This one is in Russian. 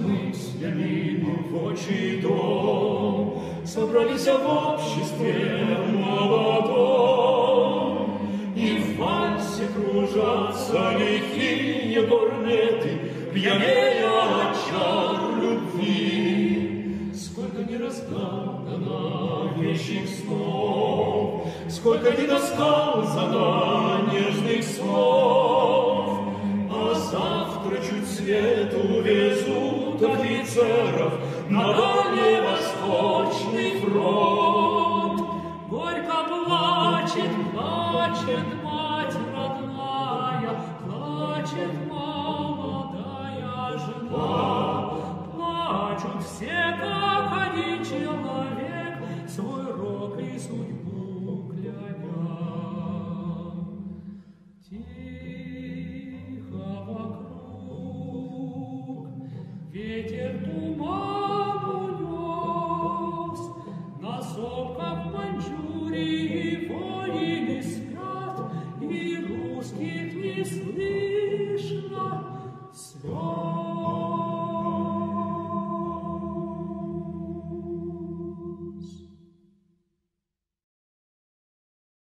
Мыслями в отчий дом, Собрались в обществе молодом, И в вальсе кружатся лихие горнеты, Пьянее от чар любви. Сколько не разгадано вещих снов, Сколько не досказано навстречу свету везут офицеров на дальневосточный фронт. Горько плачет, плачет мать родная, плачет молодая жена. Плачут все, как один человек, свой рок и судьбу. Ветер туман унес, на сопках Маньчжурии воины спят, и русских не слышат.